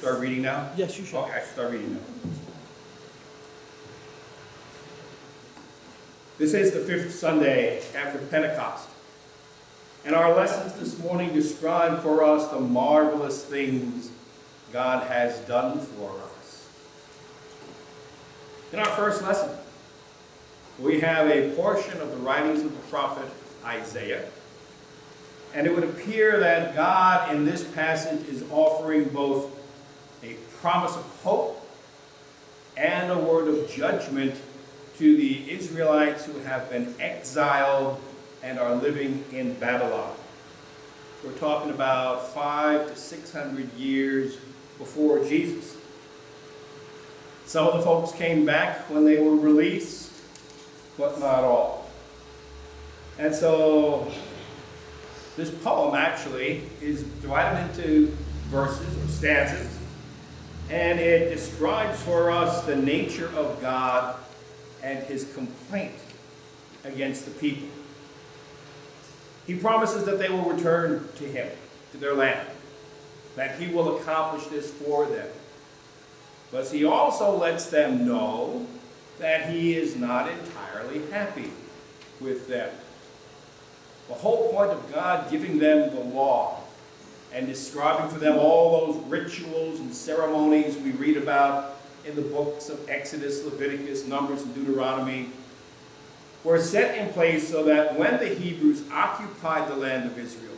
start reading now? Yes, you should. Okay, I should start reading now. This is the fifth Sunday after Pentecost. And our lessons this morning describe for us the marvelous things God has done for us. In our first lesson, we have a portion of the writings of the prophet Isaiah. And it would appear that God in this passage is offering both a promise of hope and a word of judgment to the Israelites who have been exiled and are living in Babylon. We're talking about five to six hundred years before Jesus. Some of the folks came back when they were released, but not all. And so this poem actually is divided into verses or stanzas, and it describes for us the nature of God and his complaint against the people. He promises that they will return to him, to their land, that he will accomplish this for them. But he also lets them know that he is not entirely happy with them. The whole point of God giving them the law and describing for them all those rituals and ceremonies we read about in the books of Exodus, Leviticus, Numbers, and Deuteronomy were set in place so that when the Hebrews occupied the land of Israel,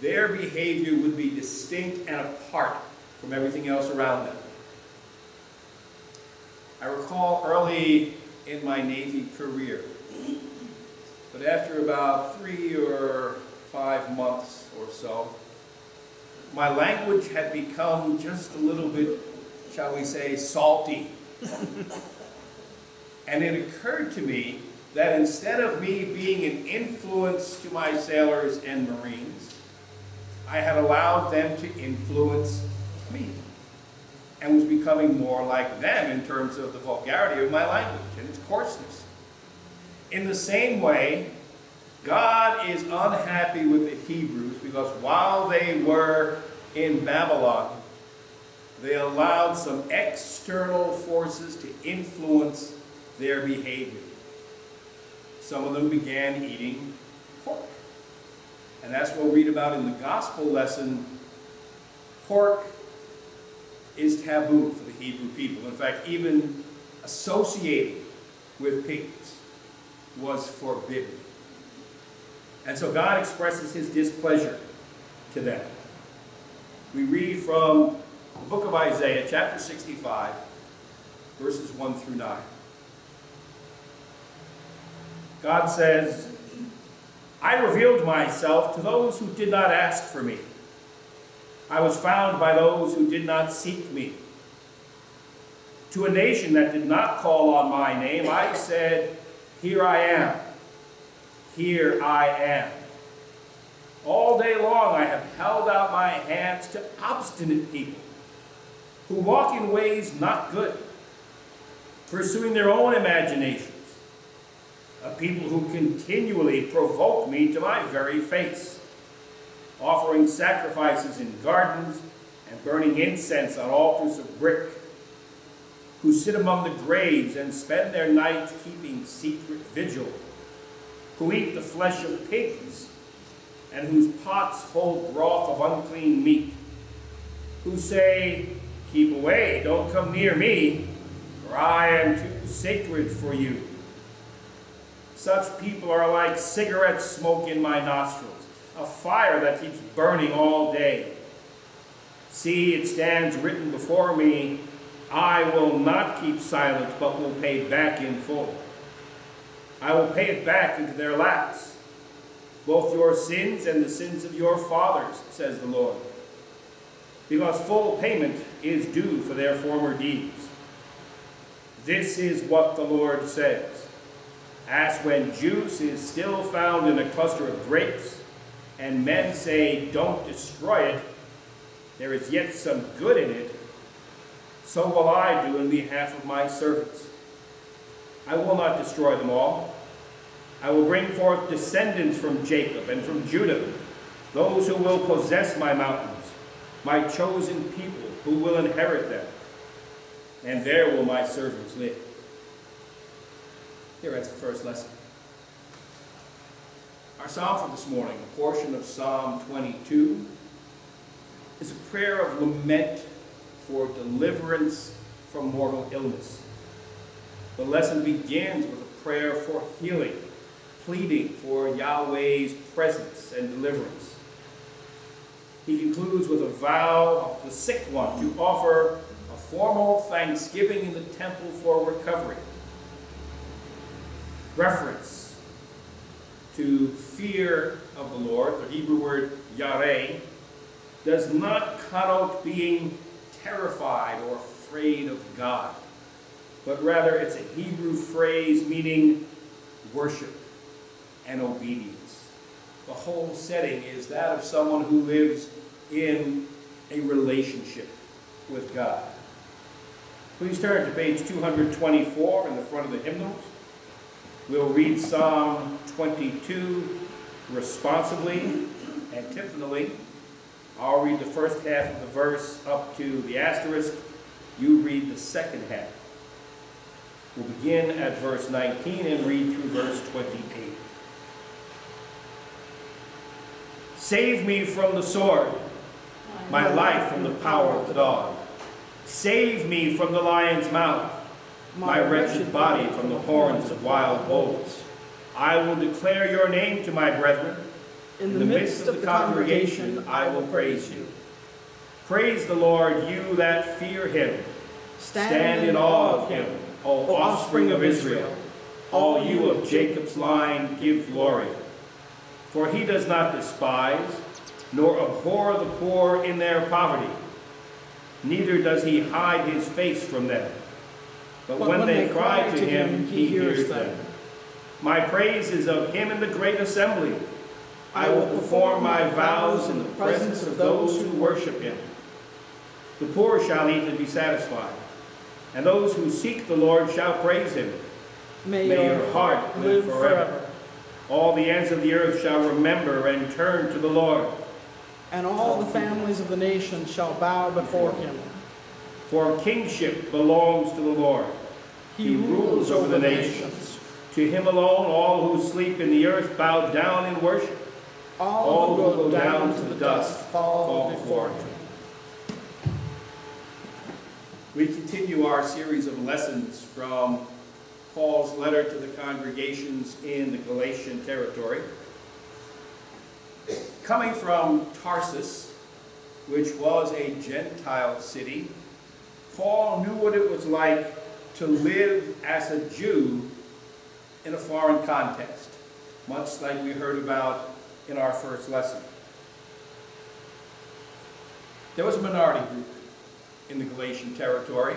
their behavior would be distinct and apart from everything else around them. I recall early in my Navy career, but after about three or five months or so, my language had become just a little bit, shall we say, salty. and it occurred to me that instead of me being an influence to my sailors and Marines, I had allowed them to influence me and was becoming more like them in terms of the vulgarity of my language and its coarseness. In the same way, God is unhappy with the Hebrews because while they were in Babylon, they allowed some external forces to influence their behavior. Some of them began eating pork. And that's what we read about in the gospel lesson. Pork is taboo for the Hebrew people. In fact, even associating with pigs was forbidden. And so God expresses his displeasure to them. We read from the book of Isaiah, chapter 65, verses 1 through 9. God says, I revealed myself to those who did not ask for me. I was found by those who did not seek me. To a nation that did not call on my name, I said, Here I am. Here I am. All day long I have held out my hands to obstinate people who walk in ways not good, pursuing their own imaginations a people who continually provoke me to my very face, offering sacrifices in gardens and burning incense on altars of brick, who sit among the graves and spend their nights keeping secret vigil, who eat the flesh of pigs, and whose pots hold broth of unclean meat, who say, Keep away, don't come near me, for I am too sacred for you. Such people are like cigarette smoke in my nostrils, a fire that keeps burning all day. See, it stands written before me, I will not keep silent, but will pay back in full. I will pay it back into their laps, both your sins and the sins of your fathers, says the Lord, because full payment is due for their former deeds. This is what the Lord says. As when juice is still found in a cluster of grapes, and men say, Don't destroy it, there is yet some good in it, so will I do in behalf of my servants. I will not destroy them all. I will bring forth descendants from Jacob and from Judah, those who will possess my mountains, my chosen people, who will inherit them, and there will my servants live. Here ends the first lesson. Our psalm for this morning, a portion of Psalm 22, is a prayer of lament for deliverance from mortal illness. The lesson begins with a prayer for healing, pleading for Yahweh's presence and deliverance. He concludes with a vow of the sick one to offer a formal thanksgiving in the temple for recovery. Reference to fear of the Lord, the Hebrew word yareh, does not connote being terrified or afraid of God, but rather it's a Hebrew phrase meaning worship and obedience. The whole setting is that of someone who lives in a relationship with God. Please turn to page 224 in the front of the hymnals. We'll read Psalm 22 responsibly, antiphonally. I'll read the first half of the verse up to the asterisk. You read the second half. We'll begin at verse 19 and read through verse 28. Save me from the sword, my life from the power of the dog. Save me from the lion's mouth, my wretched body from the horns of wild bulls. I will declare your name to my brethren. In the midst of the congregation, I will praise you. Praise the Lord, you that fear him. Stand in awe of him, O offspring of Israel. All you of Jacob's line, give glory. For he does not despise, nor abhor the poor in their poverty. Neither does he hide his face from them. But, but when, when, they, they cry, cry to him, he hears them. them. My praise is of him in the great assembly. I will perform my vows in the presence of those who worship him. The poor shall eat and be satisfied, and those who seek the Lord shall praise him. May, May your heart live forever. forever. All the ends of the earth shall remember and turn to the Lord. And all the families of the nations shall bow before him. For kingship belongs to the Lord. He, he rules over the nations. To him alone all who sleep in the earth bow down in worship. All, all who go down, down to the dust fall before him. We continue our series of lessons from Paul's letter to the congregations in the Galatian territory. Coming from Tarsus, which was a Gentile city, Paul knew what it was like to live as a Jew in a foreign context, much like we heard about in our first lesson. There was a minority group in the Galatian territory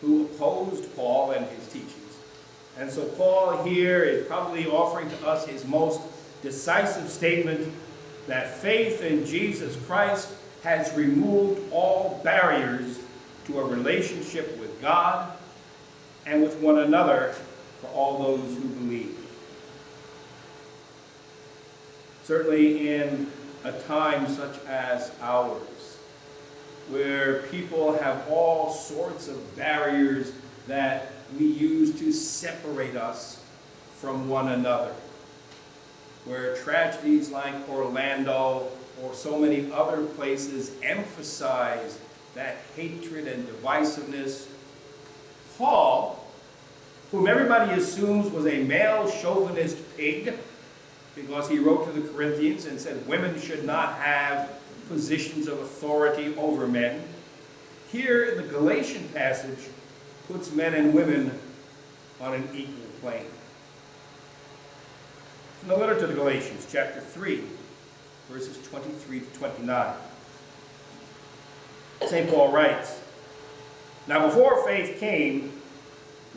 who opposed Paul and his teachings. And so Paul here is probably offering to us his most decisive statement that faith in Jesus Christ has removed all barriers to a relationship with God and with one another for all those who believe. Certainly in a time such as ours, where people have all sorts of barriers that we use to separate us from one another. Where tragedies like Orlando or so many other places emphasize that hatred and divisiveness. Paul, whom everybody assumes was a male chauvinist pig, because he wrote to the Corinthians and said women should not have positions of authority over men. Here in the Galatian passage, puts men and women on an equal plane. In the letter to the Galatians, chapter 3, verses 23 to 29, St. Paul writes, Now before faith came,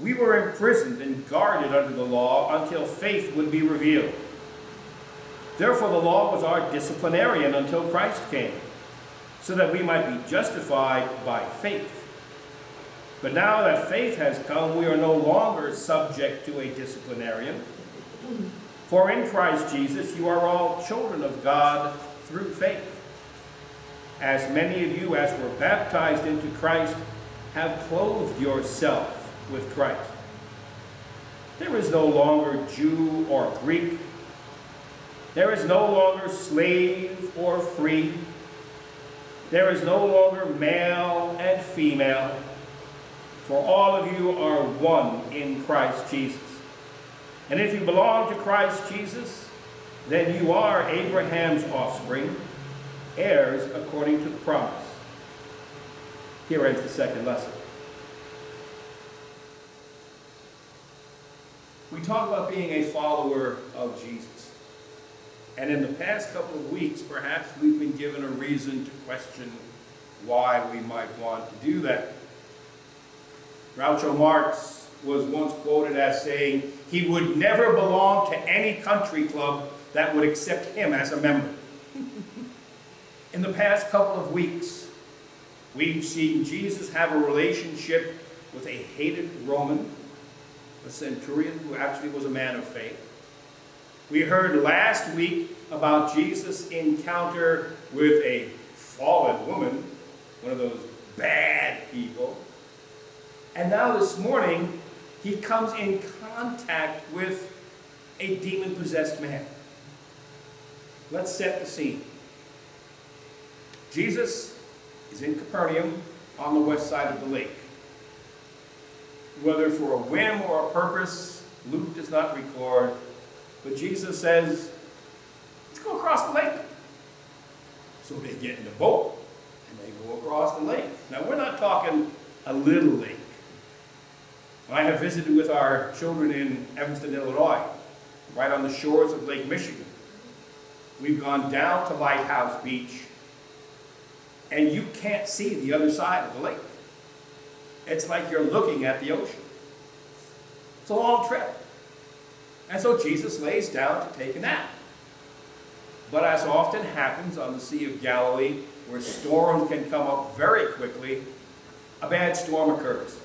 we were imprisoned and guarded under the law until faith would be revealed. Therefore the law was our disciplinarian until Christ came, so that we might be justified by faith. But now that faith has come, we are no longer subject to a disciplinarian. For in Christ Jesus you are all children of God through faith. as many of you as were baptized into Christ have clothed yourself with Christ. There is no longer Jew or Greek. There is no longer slave or free. There is no longer male and female, for all of you are one in Christ Jesus. And if you belong to Christ Jesus, then you are Abraham's offspring, heirs according to the promise. Here ends the second lesson. We talk about being a follower of Jesus. And in the past couple of weeks, perhaps we've been given a reason to question why we might want to do that. Groucho Marx was once quoted as saying he would never belong to any country club that would accept him as a member. in the past couple of weeks, we've seen Jesus have a relationship with a hated Roman a centurion who actually was a man of faith. We heard last week about Jesus' encounter with a fallen woman, one of those bad people. And now this morning, he comes in contact with a demon possessed man. Let's set the scene. Jesus is in Capernaum on the west side of the lake whether for a whim or a purpose, Luke does not record, but Jesus says, let's go across the lake. So they get in the boat and they go across the lake. Now we're not talking a little lake. I have visited with our children in Evanston, Illinois, right on the shores of Lake Michigan. We've gone down to Lighthouse Beach, and you can't see the other side of the lake. It's like you're looking at the ocean. It's a long trip. And so Jesus lays down to take a nap. But as often happens on the Sea of Galilee, where storms can come up very quickly, a bad storm occurs.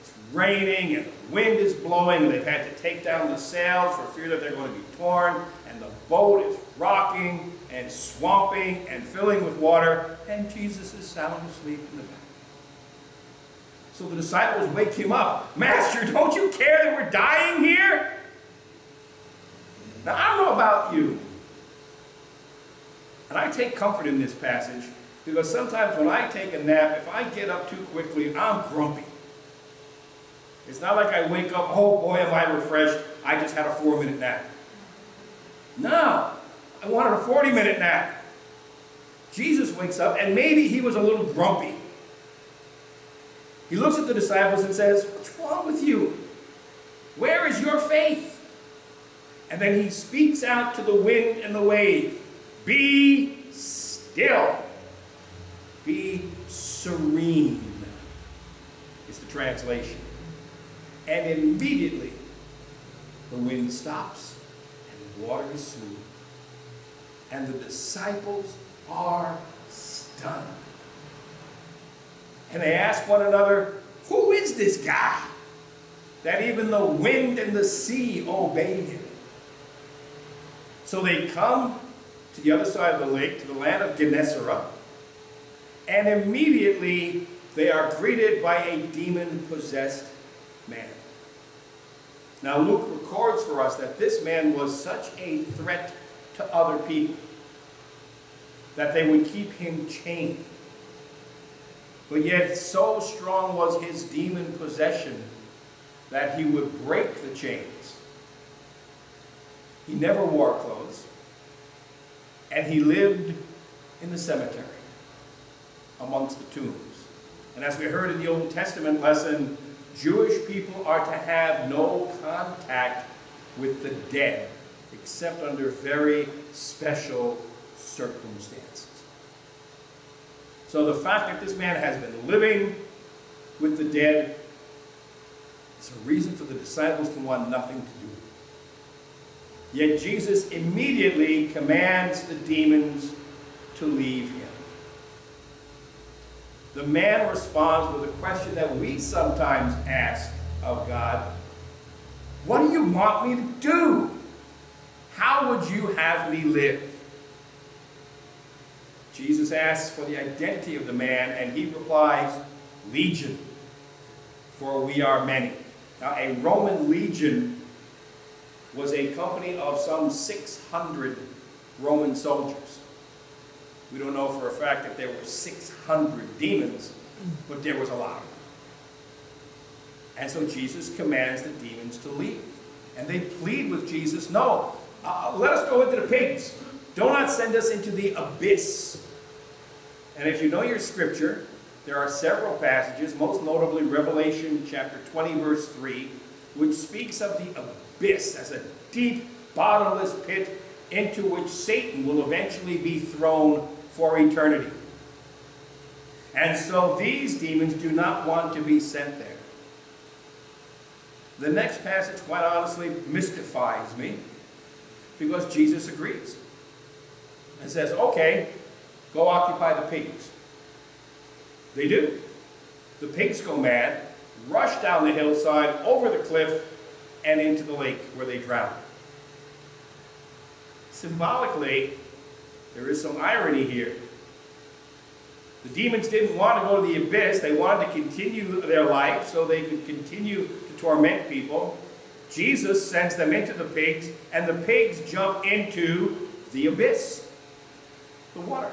It's raining and the wind is blowing, and they've had to take down the sails for fear that they're going to be torn, and the boat is rocking and swamping and filling with water, and Jesus is sound asleep in the back. So the disciples wake him up. Master, don't you care that we're dying here? Now, I don't know about you. And I take comfort in this passage because sometimes when I take a nap, if I get up too quickly, I'm grumpy. It's not like I wake up, oh boy, am I refreshed. I just had a four minute nap. No, I wanted a 40 minute nap. Jesus wakes up, and maybe he was a little grumpy. He looks at the disciples and says, What's wrong with you? Where is your faith? And then he speaks out to the wind and the wave Be still. Be serene, is the translation. And immediately the wind stops and the water is smooth. And the disciples are stunned. And they ask one another, Who is this guy? That even the wind and the sea obey him. So they come to the other side of the lake, to the land of Gennesaret, and immediately they are greeted by a demon possessed man. Now, Luke records for us that this man was such a threat to other people that they would keep him chained but yet, so strong was his demon possession that he would break the chains. He never wore clothes, and he lived in the cemetery amongst the tombs. And as we heard in the Old Testament lesson, Jewish people are to have no contact with the dead except under very special circumstances. So the fact that this man has been living with the dead is a reason for the disciples to want nothing to do. Yet Jesus immediately commands the demons to leave him. The man responds with a question that we sometimes ask of God What do you want me to do? How would you have me live? Jesus asks for the identity of the man, and he replies, Legion, for we are many. Now, a Roman legion was a company of some 600 Roman soldiers. We don't know for a fact that there were 600 demons, but there was a lot of them. And so Jesus commands the demons to leave. And they plead with Jesus, no, uh, let us go into the pigs. Do not send us into the abyss. And if you know your scripture, there are several passages, most notably Revelation chapter 20, verse 3, which speaks of the abyss as a deep, bottomless pit into which Satan will eventually be thrown for eternity. And so these demons do not want to be sent there. The next passage, quite honestly, mystifies me because Jesus agrees and says, okay, go occupy the pigs. They do. The pigs go mad, rush down the hillside, over the cliff, and into the lake where they drown. Symbolically, there is some irony here. The demons didn't want to go to the abyss. They wanted to continue their life so they could continue to torment people. Jesus sends them into the pigs, and the pigs jump into the abyss, the water,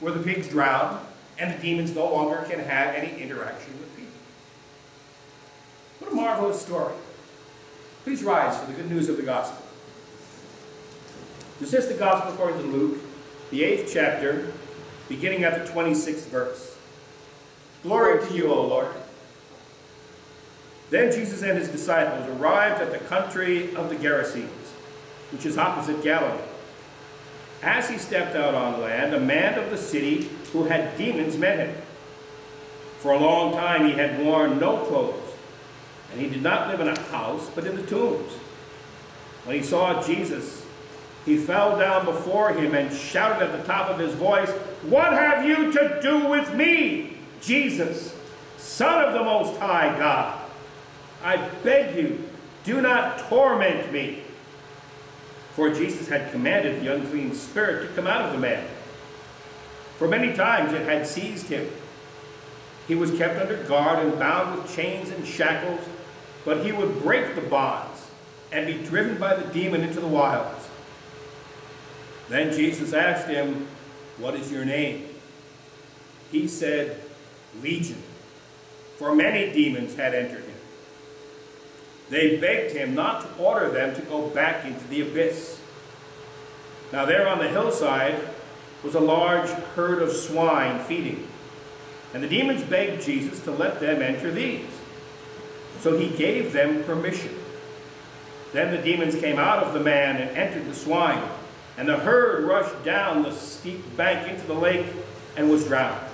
where the pigs drown, and the demons no longer can have any interaction with people. What a marvelous story. Please rise for the good news of the gospel. This is the gospel according to Luke, the eighth chapter, beginning at the 26th verse. Glory to you, O Lord. Then Jesus and his disciples arrived at the country of the Gerasenes, which is opposite Galilee. As he stepped out on land, a man of the city who had demons met him. For a long time he had worn no clothes, and he did not live in a house, but in the tombs. When he saw Jesus, he fell down before him and shouted at the top of his voice, What have you to do with me, Jesus, Son of the Most High God? I beg you, do not torment me. For Jesus had commanded the unclean spirit to come out of the man. For many times it had seized him. He was kept under guard and bound with chains and shackles, but he would break the bonds and be driven by the demon into the wilds. Then Jesus asked him, What is your name? He said, Legion, for many demons had entered him. They begged him not to order them to go back into the abyss. Now there on the hillside was a large herd of swine feeding. And the demons begged Jesus to let them enter these. So he gave them permission. Then the demons came out of the man and entered the swine. And the herd rushed down the steep bank into the lake and was drowned.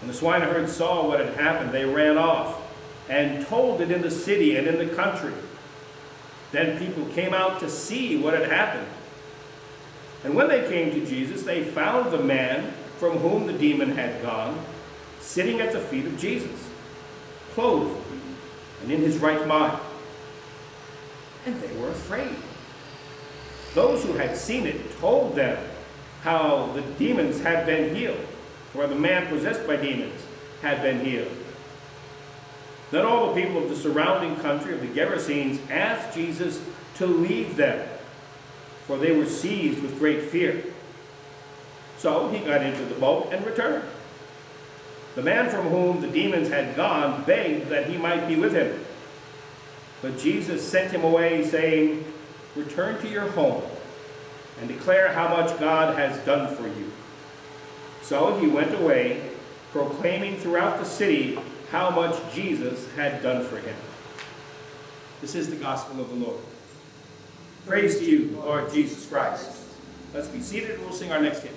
When the swineherd saw what had happened, they ran off and told it in the city and in the country. Then people came out to see what had happened. And when they came to Jesus, they found the man from whom the demon had gone sitting at the feet of Jesus, clothed and in his right mind. And they were afraid. Those who had seen it told them how the demons had been healed, or the man possessed by demons had been healed. Then all the people of the surrounding country of the Gerasenes asked Jesus to leave them, for they were seized with great fear. So he got into the boat and returned. The man from whom the demons had gone begged that he might be with him. But Jesus sent him away, saying, Return to your home and declare how much God has done for you. So he went away, proclaiming throughout the city how much Jesus had done for him. This is the gospel of the Lord. Praise to you, Lord Jesus Christ. Let's be seated and we'll sing our next hymn.